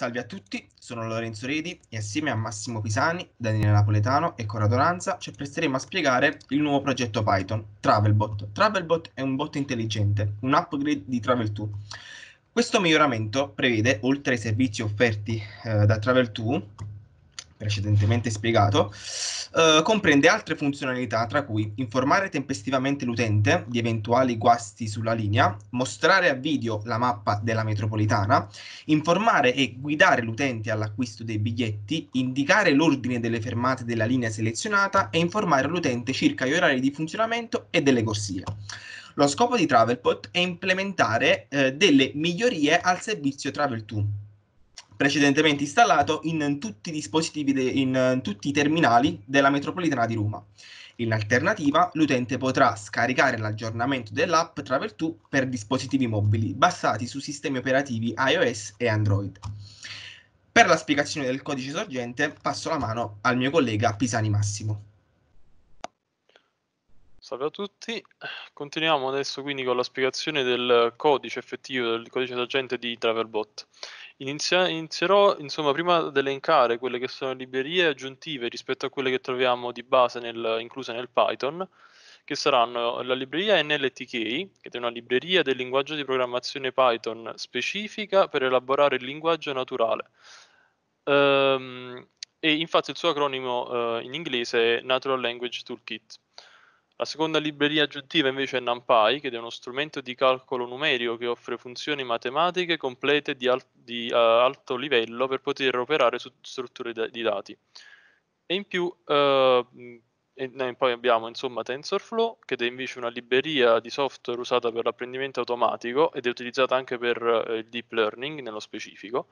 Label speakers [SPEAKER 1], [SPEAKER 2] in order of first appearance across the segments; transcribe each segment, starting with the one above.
[SPEAKER 1] Salve a tutti, sono Lorenzo Redi e assieme a Massimo Pisani, Daniele Napoletano e Corrado Ranza ci appresteremo a spiegare il nuovo progetto Python, Travelbot. Travelbot è un bot intelligente, un upgrade di Travel2. Questo miglioramento prevede, oltre ai servizi offerti eh, da Travel2, precedentemente spiegato, eh, comprende altre funzionalità tra cui informare tempestivamente l'utente di eventuali guasti sulla linea, mostrare a video la mappa della metropolitana, informare e guidare l'utente all'acquisto dei biglietti, indicare l'ordine delle fermate della linea selezionata e informare l'utente circa gli orari di funzionamento e delle corsie. Lo scopo di Travelpot è implementare eh, delle migliorie al servizio Travel2 precedentemente installato in tutti i dispositivi, de- in tutti i terminali della metropolitana di Roma. In alternativa, l'utente potrà scaricare l'aggiornamento dell'app Travel2 per dispositivi mobili basati su sistemi operativi iOS e Android. Per la spiegazione del codice sorgente passo la mano al mio collega Pisani Massimo.
[SPEAKER 2] Salve a tutti, continuiamo adesso quindi con la spiegazione del codice effettivo, del codice sorgente di Travelbot. Inizia- inizierò, insomma, prima di elencare quelle che sono librerie aggiuntive rispetto a quelle che troviamo di base nel, incluse nel Python, che saranno la libreria NLTK, che è una libreria del linguaggio di programmazione Python specifica per elaborare il linguaggio naturale. Um, e infatti il suo acronimo uh, in inglese è Natural Language Toolkit. La seconda libreria aggiuntiva invece è NumPy, che è uno strumento di calcolo numerico che offre funzioni matematiche complete di, al di uh, alto livello per poter operare su strutture di dati. E in più uh, e poi abbiamo insomma TensorFlow, che è invece una libreria di software usata per l'apprendimento automatico ed è utilizzata anche per uh, il deep learning nello specifico.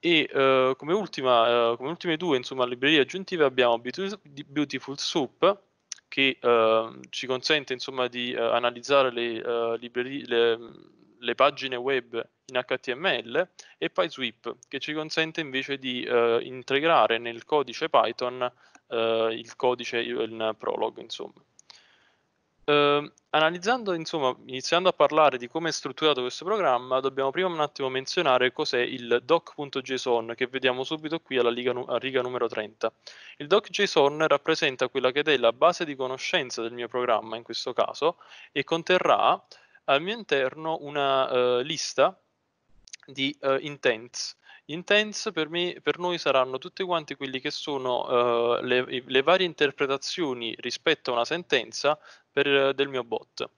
[SPEAKER 2] E uh, come, ultima, uh, come ultime due insomma, librerie aggiuntive abbiamo Beautiful Soup, che uh, ci consente insomma di uh, analizzare le, uh, librerie, le, le, pagine web in HTML e PySweep che ci consente invece di integrare nel codice Python il codice in Prolog insomma. Uh, analizzando, insomma, iniziando a parlare di come è strutturato questo programma, dobbiamo prima un attimo menzionare cos'è il doc.json che vediamo subito qui alla riga, a riga numero 30. Il doc.json rappresenta quella che è la base di conoscenza del mio programma in questo caso e conterrà al mio interno una uh, lista di uh, intents gli intents per, me, per noi saranno tutti quanti quelli che sono uh, le, le, varie interpretazioni rispetto a una sentenza per, del mio bot.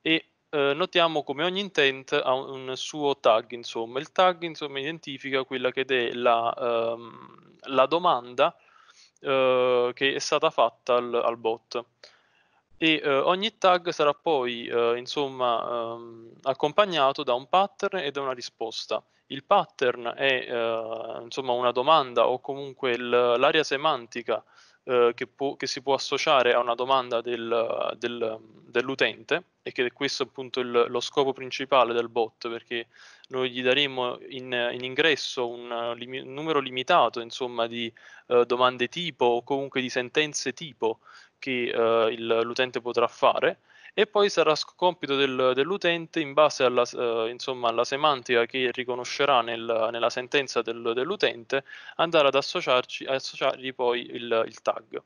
[SPEAKER 2] E uh, notiamo come ogni intent ha un, un, suo tag, insomma. Il tag insomma, identifica quella che è la, um, la domanda uh, che è stata fatta al, al bot e uh, ogni tag sarà poi uh, insomma um, accompagnato da un pattern e da una risposta. Il pattern è eh, insomma una domanda o comunque l'area semantica eh, che, può, che, si può associare a una domanda del, del, dell'utente e che è questo appunto il, lo scopo principale del bot perché noi gli daremo in, in ingresso un, lim, numero limitato insomma di eh, domande tipo o comunque di sentenze tipo che eh, l'utente potrà fare e poi sarà compito del, dell'utente in base alla, uh, insomma, alla, semantica che riconoscerà nel, nella sentenza del, dell'utente andare ad associargli poi il, il, tag.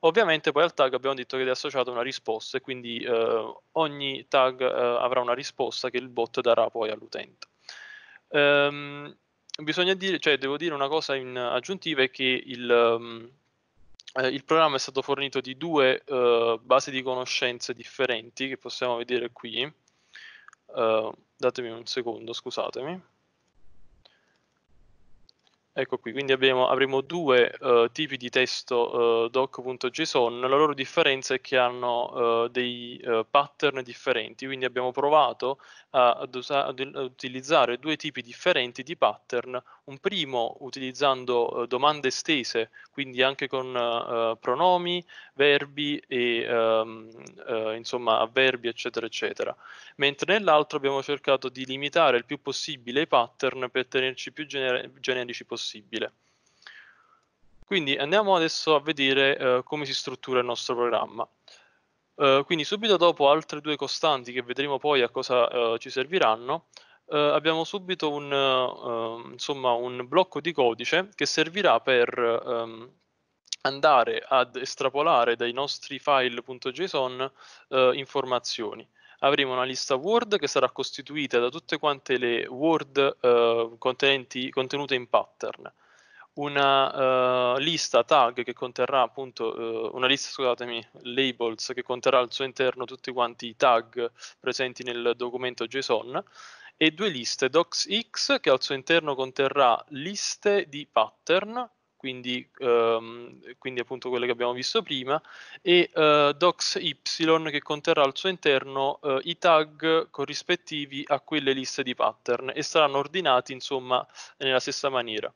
[SPEAKER 2] Ovviamente poi al tag abbiamo detto che è associata una risposta e quindi uh, ogni tag uh, avrà una risposta che il bot darà poi all'utente. Um, bisogna dire, cioè devo dire una cosa in aggiuntiva è che il... Um, eh, il programma è stato fornito di due eh, basi di conoscenze differenti che possiamo vedere qui. Uh, datemi un secondo, scusatemi. Ecco qui, quindi abbiamo, avremo due uh, tipi di testo uh, doc.json, la loro differenza è che hanno uh, dei pattern differenti, quindi abbiamo provato ad, usa- ad, utilizzare due tipi differenti di pattern, un primo utilizzando domande estese, quindi anche con pronomi, verbi e um, insomma avverbi eccetera eccetera, mentre nell'altro abbiamo cercato di limitare il più possibile i pattern per tenerci più gener- generici possibili possibile. Quindi andiamo adesso a vedere eh, come si struttura il nostro programma. Uh, quindi subito dopo altre due costanti che vedremo poi a cosa uh, ci serviranno, eh, abbiamo subito un, uh, insomma, un blocco di codice che servirà per um, andare ad estrapolare dai nostri file.json informazioni. Avremo una lista Word che sarà costituita da tutte quante le Word uh, contenute in pattern. Una uh, lista tag che conterrà appunto uh, una lista scusatemi labels che conterrà al suo interno tutti quanti i tag presenti nel documento JSON e due liste docx che al suo interno conterrà liste di pattern quindi, um, quindi appunto quelle che abbiamo visto prima e uh, docsy che conterrà al suo interno uh, i tag corrispettivi a quelle liste di pattern e saranno ordinati insomma nella stessa maniera.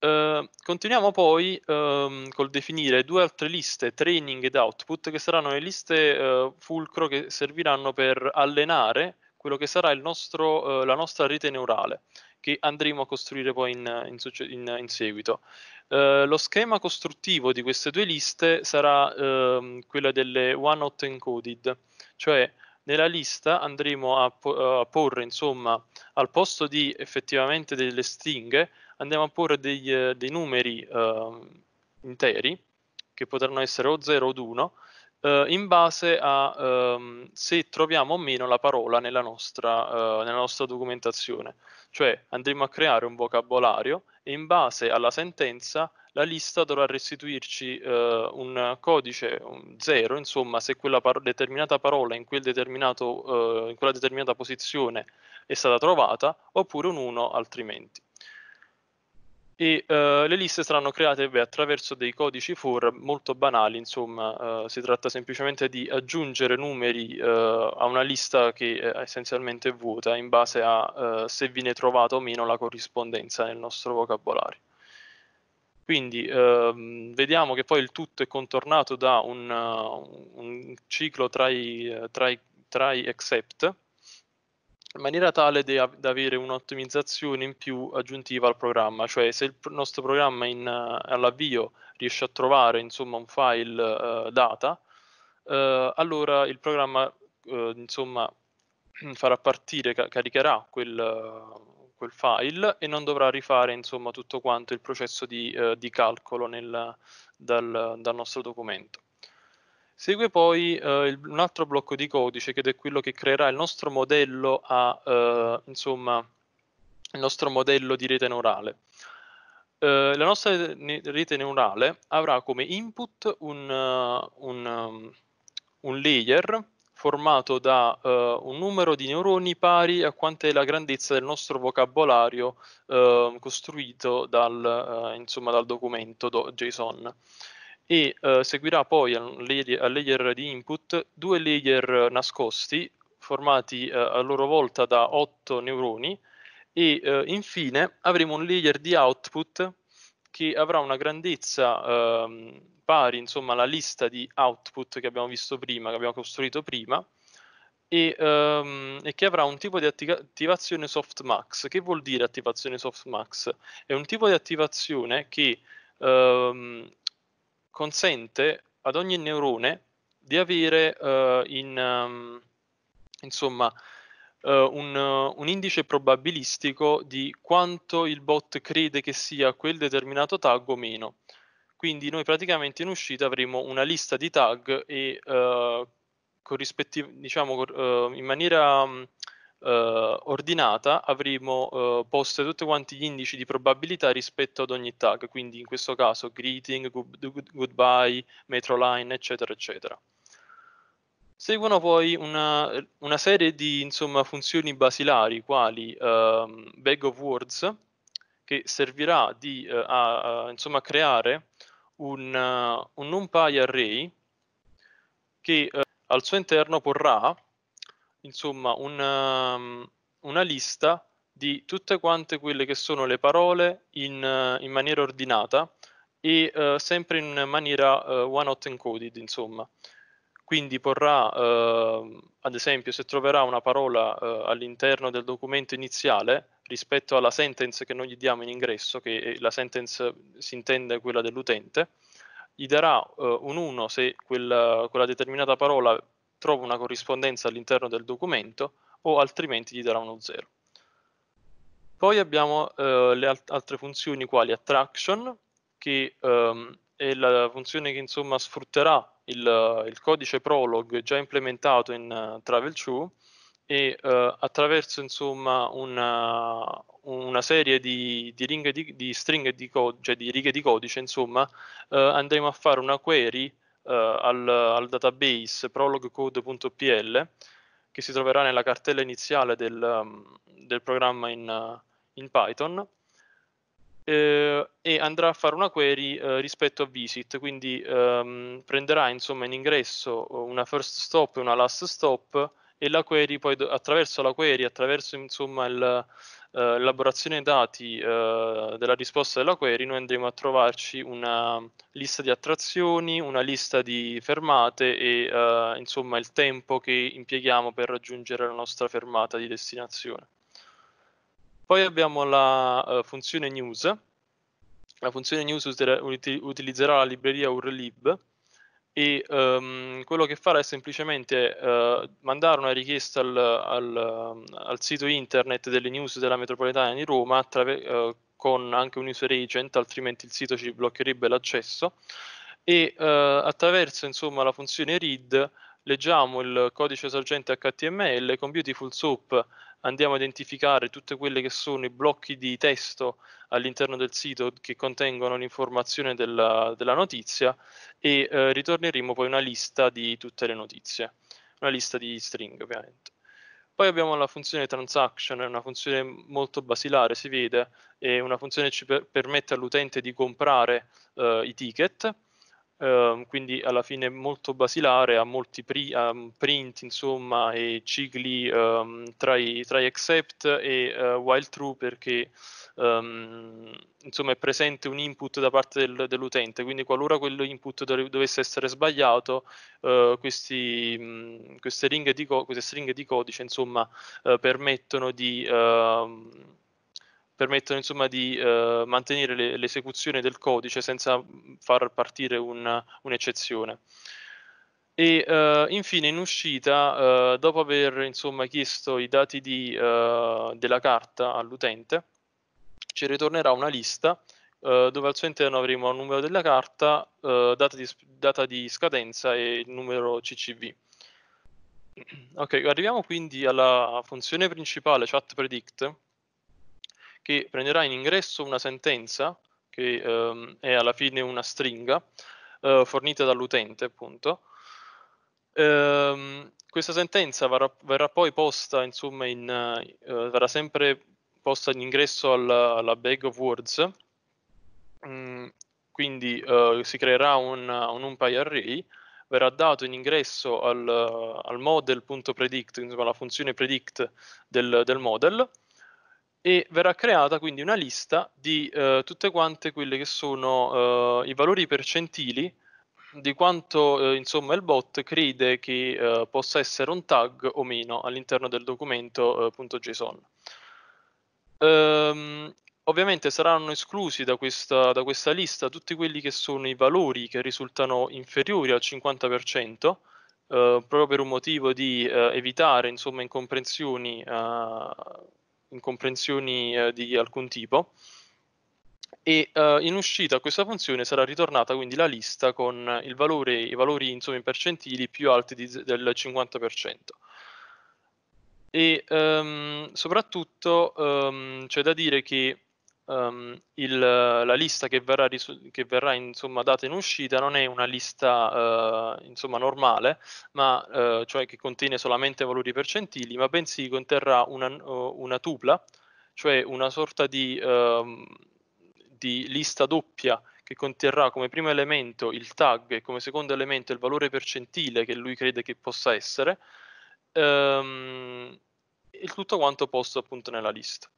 [SPEAKER 2] Uh, continuiamo poi um, col definire due altre liste, training ed output, che saranno le liste uh, fulcro che serviranno per allenare quello che sarà nostro, uh, la nostra rete neurale, che andremo a costruire poi in, in, in, in seguito. lo schema costruttivo di queste due liste sarà ehm, quella delle one hot encoded, cioè nella lista andremo a, po- a porre insomma al posto di effettivamente delle stringhe andiamo a porre degli, eh, dei numeri uh, interi, che potranno essere o 0 o 1, uh, in base a um, se troviamo o meno la parola nella nostra, uh, nella nostra documentazione. Cioè andremo a creare un vocabolario e in base alla sentenza la lista dovrà restituirci uh, un codice 0, insomma, se quella par- determinata parola in, quel uh, in, quella determinata posizione è stata trovata, oppure un 1 altrimenti e uh, le liste saranno create beh, attraverso dei codici for molto banali, insomma uh, si tratta semplicemente di aggiungere numeri uh, a una lista che è essenzialmente vuota in base a se viene trovata o meno la corrispondenza nel nostro vocabolario. Quindi ehm, vediamo che poi il tutto è contornato da un, un ciclo try, try, try except in maniera tale da avere un'ottimizzazione in più aggiuntiva al programma, cioè se il nostro programma in, uh, all'avvio riesce a trovare insomma, un file uh, data, uh, allora il programma insomma, farà partire, ca- caricherà quel, quel, file e non dovrà rifare insomma, tutto quanto il processo di, di calcolo nel, dal, dal nostro documento. Segue poi eh, un altro blocco di codice che è quello che creerà il nostro modello a, eh, insomma, il nostro modello di rete neurale. Eh, la nostra rete neurale avrà come input un, uh, un, um, un layer formato da uh, un numero di neuroni pari a quanta è la grandezza del nostro vocabolario costruito dal, insomma, dal documento do, JSON e uh, seguirà poi al layer, al layer, di input due layer nascosti formati uh, a loro volta da 8 neuroni e uh, infine avremo un layer di output che avrà una grandezza ehm, pari insomma alla lista di output che abbiamo visto prima, che abbiamo costruito prima e, um, e, che avrà un tipo di attiva- attivazione softmax. Che vuol dire attivazione softmax? È un tipo di attivazione che um, consente ad ogni neurone di avere uh, in, um, insomma, uh, un, uh, un, indice probabilistico di quanto il bot crede che sia quel determinato tag o meno. Quindi noi praticamente in uscita avremo una lista di tag e corrispettiv- diciamo in maniera um, Uh, ordinata avremo uh, poste tutti quanti gli indici di probabilità rispetto ad ogni tag, quindi in questo caso greeting, good, goodbye, metroline, eccetera, eccetera. Seguono poi una, una serie di insomma, funzioni basilari, quali uh, bag of words, che servirà di, uh, a, a insomma, creare un, un NumPy array che al suo interno porrà insomma una, um, una lista di tutte quante quelle che sono le parole in, uh, in maniera ordinata e uh, sempre in maniera uh, one hot encoded, insomma. Quindi porrà, uh, ad esempio, se troverà una parola all'interno del documento iniziale rispetto alla sentence che noi gli diamo in ingresso, che la sentence si intende quella dell'utente, gli darà un 1 se quella, quella determinata parola trova una corrispondenza all'interno del documento, o altrimenti gli darà uno 0. Poi abbiamo eh, le alt- altre funzioni quali attraction, che ehm, è la funzione che insomma sfrutterà il, il codice Prolog già implementato in uh, Travel True e uh, attraverso insomma una, una serie di, di, di, di stringhe di codice, cioè di righe di codice, insomma, uh, andremo a fare una query al, al, database prologcode.pl che si troverà nella cartella iniziale del, um, del programma in, in Python eh, e andrà a fare una query eh, rispetto a visit, quindi ehm, prenderà insomma in ingresso una first stop e una last stop e la query poi attraverso la query, attraverso insomma il, eh, l'elaborazione dati eh, della risposta della query, noi andremo a trovarci una lista di attrazioni, una lista di fermate e eh, insomma il tempo che impieghiamo per raggiungere la nostra fermata di destinazione. Poi abbiamo la uh, funzione news. La funzione news utilizzerà la libreria urlib e um, quello che farà è semplicemente uh, mandare una richiesta al, al, al, sito internet delle news della metropolitana di Roma attraver- uh, con anche un user agent, altrimenti il sito ci bloccherebbe l'accesso. E uh, attraverso insomma la funzione read leggiamo il codice sorgente HTML con Beautiful Soup andiamo a identificare tutte quelle che sono i blocchi di testo all'interno del sito che contengono l'informazione della, della notizia e eh, ritorneremo poi una lista di tutte le notizie, una lista di string ovviamente. Poi abbiamo la funzione transaction, è una funzione molto basilare, si vede, è una funzione che ci per permette all'utente di comprare eh, i ticket, Uh, quindi alla fine molto basilare, ha molti pri- um, print insomma e cicli um, try, try except e uh, while true perché um, insomma è presente un input da parte del, dell'utente, quindi qualora quell'input dovesse essere sbagliato, uh, questi, mh, queste, ringhe di co- queste stringhe di codice insomma permettono di permettono insomma di eh, mantenere le, l'esecuzione del codice senza far partire un, un'eccezione. E uh, infine in uscita, uh, dopo aver insomma, chiesto i dati di, uh, della carta all'utente, ci ritornerà una lista dove al suo interno avremo il numero della carta, data di, data, di, scadenza e il numero CCV. Ok, arriviamo quindi alla funzione principale chatPredict, che prenderà in ingresso una sentenza che ehm, è alla fine una stringa eh, fornita dall'utente, appunto. Ehm, questa sentenza verrà, verrà, poi posta, insomma, in, eh, verrà sempre posta in ingresso alla, alla bag of words. Mm, quindi eh, si creerà un, un NumPy array, verrà dato in ingresso al, al model.predict, insomma la funzione predict del, del model, e verrà creata quindi una lista di eh, tutte quante quelle che sono eh, i valori percentili di quanto eh, insomma il bot crede che eh, possa essere un tag o meno all'interno del documento eh. Ehm, ovviamente saranno esclusi da questa, da questa, lista tutti quelli che sono i valori che risultano inferiori al 50%, eh, proprio per un motivo di evitare insomma incomprensioni incomprensioni eh, di alcun tipo e uh, in uscita questa funzione sarà ritornata quindi la lista con il valore, i valori insomma, in percentili più alti di, del 50%. E um, soprattutto um, c'è da dire che um, il, la lista che verrà, che verrà insomma, data in uscita non è una lista uh, insomma, normale, ma uh, cioè che contiene solamente valori percentili, ma bensì conterrà una, uh, una tupla, cioè una sorta di, uh, di lista doppia che conterrà come primo elemento il tag e come secondo elemento il valore percentile che lui crede che possa essere, um, il tutto quanto posto appunto nella lista.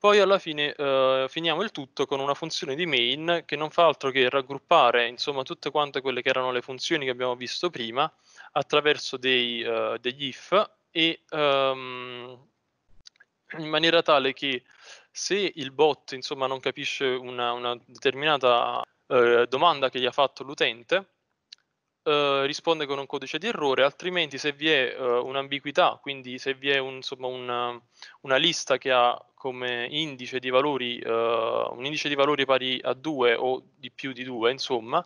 [SPEAKER 2] Poi alla fine eh, finiamo il tutto con una funzione di main che non fa altro che raggruppare insomma tutte quante quelle che erano le funzioni che abbiamo visto prima attraverso dei, uh, degli if e um, in maniera tale che se il bot insomma non capisce una, una determinata uh, domanda che gli ha fatto l'utente eh, risponde con un codice di errore, altrimenti se vi è eh, un'ambiguità, quindi se vi è un, insomma, una, una, lista che ha come indice di valori eh, un indice di valori pari a 2 o di più di 2, insomma,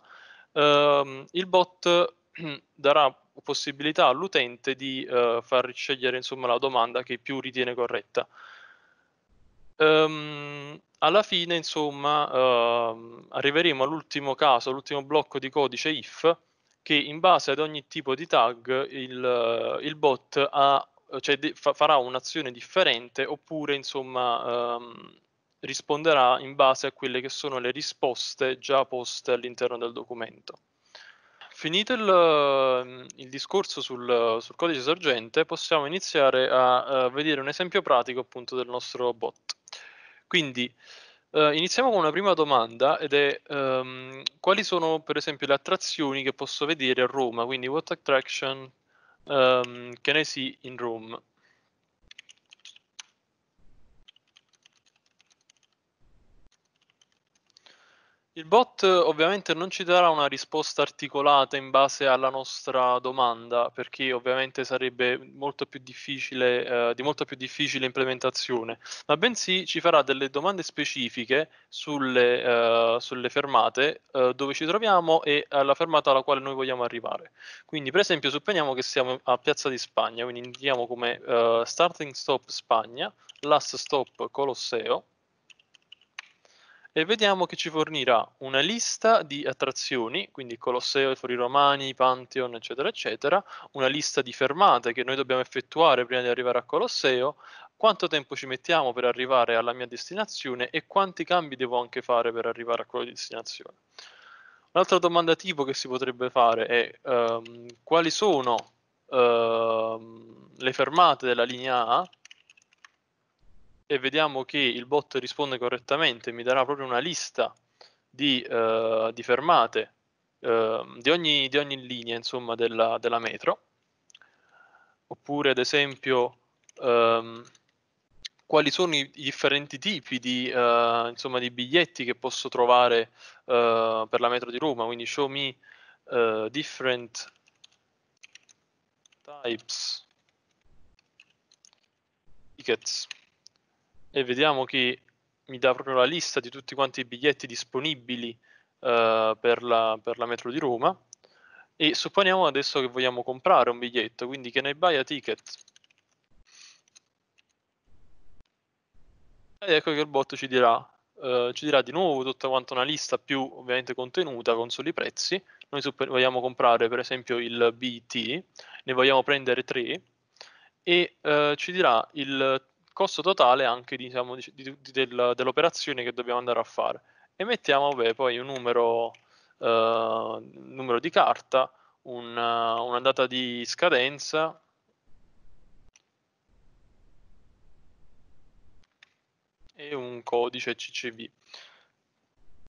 [SPEAKER 2] ehm, il bot darà possibilità all'utente di eh, far scegliere insomma, la domanda che più ritiene corretta. Um, alla fine, insomma, uh, arriveremo all'ultimo caso, all'ultimo blocco di codice if, che in base ad ogni tipo di tag il, il bot ha, cioè, de- fa- farà un'azione differente oppure insomma um, risponderà in base a quelle che sono le risposte già poste all'interno del documento. Finito il, il discorso sul, sul, codice sorgente, possiamo iniziare a, a vedere un esempio pratico appunto del nostro bot. Quindi Uh, iniziamo con una prima domanda ed è um, quali sono per esempio le attrazioni che posso vedere a Roma? Quindi what attraction um, can I see in Rome? Il bot ovviamente non ci darà una risposta articolata in base alla nostra domanda, perché ovviamente sarebbe molto più difficile, eh, di molto più difficile implementazione, ma bensì ci farà delle domande specifiche sulle, eh, sulle fermate eh, dove ci troviamo e alla fermata alla quale noi vogliamo arrivare. Quindi, per esempio, supponiamo che siamo a Piazza di Spagna, quindi indichiamo come eh, starting stop Spagna, last stop Colosseo e vediamo che ci fornirà una lista di attrazioni, quindi Colosseo, i Fori Romani, Pantheon, eccetera, eccetera, una lista di fermate che noi dobbiamo effettuare prima di arrivare a Colosseo, quanto tempo ci mettiamo per arrivare alla mia destinazione e quanti cambi devo anche fare per arrivare a quella destinazione. Un'altra domanda tipo che si potrebbe fare è um, quali sono uh, le fermate della linea A e vediamo che il bot risponde correttamente, mi darà proprio una lista di, uh, di fermate uh, di, ogni, di, ogni, linea insomma, della, della, metro. Oppure ad esempio um, quali sono i, differenti tipi di, uh, insomma, di, biglietti che posso trovare per la metro di Roma, quindi show me different types. Tickets e vediamo che mi dà proprio la lista di tutti quanti i biglietti disponibili uh, per, la, per, la, metro di Roma e supponiamo adesso che vogliamo comprare un biglietto, quindi che ne buy a ticket. Ed ecco che il bot ci dirà, uh, ci dirà di nuovo tutta quanta una lista più ovviamente contenuta con soli prezzi. Noi vogliamo comprare per esempio il BT, ne vogliamo prendere tre e uh, ci dirà il costo totale anche diciamo, di, di, del, dell'operazione che dobbiamo andare a fare. E mettiamo beh, poi un numero, uh, numero di carta, una, una data di scadenza e un codice CCV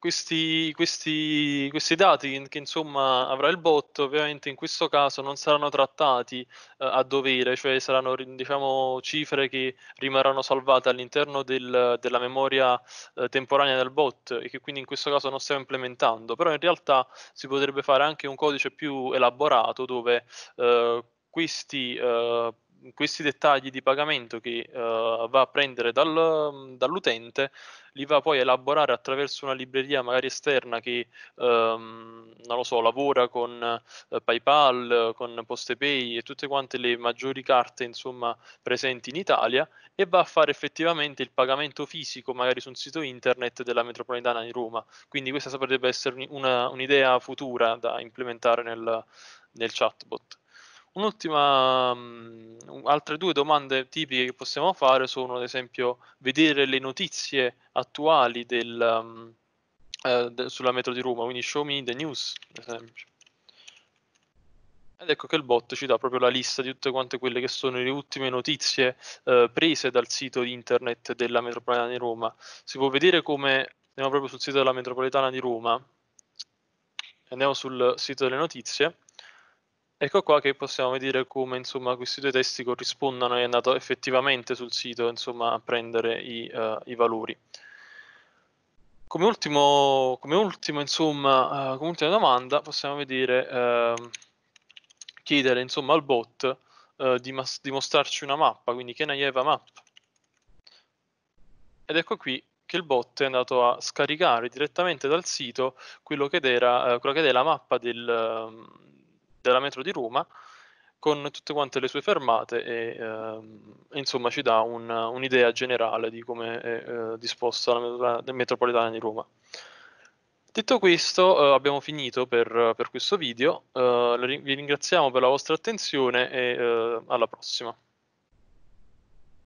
[SPEAKER 2] questi, questi, questi dati che, insomma avrà il bot ovviamente in questo caso non saranno trattati eh, a dovere, cioè saranno diciamo cifre che rimarranno salvate all'interno del, della memoria eh, temporanea del bot e che quindi in questo caso non stiamo implementando, però in realtà si potrebbe fare anche un codice più elaborato dove eh, questi uh, questi dettagli di pagamento che uh, va a prendere dal, dall'utente li va poi a elaborare attraverso una libreria magari esterna che um, non lo so, lavora con uh, PayPal, con PostePay e tutte quante le maggiori carte insomma presenti in Italia e va a fare effettivamente il pagamento fisico magari su un sito internet della metropolitana di Roma. Quindi questa potrebbe essere una, un'idea futura da implementare nel, nel chatbot. Un'ultima, um, altre due domande tipiche che possiamo fare sono ad esempio vedere le notizie attuali del, um, eh, de, sulla metro di Roma, quindi show me the news, ad esempio. Ed ecco che il bot ci dà proprio la lista di tutte quante quelle che sono le ultime notizie eh, prese dal sito internet della metropolitana di Roma. Si può vedere come, andiamo proprio sul sito della metropolitana di Roma, andiamo sul sito delle notizie, Ecco qua che possiamo vedere come insomma, questi due testi corrispondano e è andato effettivamente sul sito insomma, a prendere i, uh, i valori. Come ultimo, come ultimo, insomma, uh, come ultima domanda possiamo vedere, uh, chiedere insomma al bot uh, di, di, mostrarci una mappa, quindi I have a map? Ed ecco qui che il bot è andato a scaricare direttamente dal sito quello che era, quello che era la mappa del, ehm, della metro di Roma con tutte quante le sue fermate e, ehm, insomma ci dà un, un'idea generale di come è eh, disposta la metropolitana di Roma. Detto questo, eh, abbiamo finito per, per questo video, eh, vi ringraziamo per la vostra attenzione e eh, alla prossima.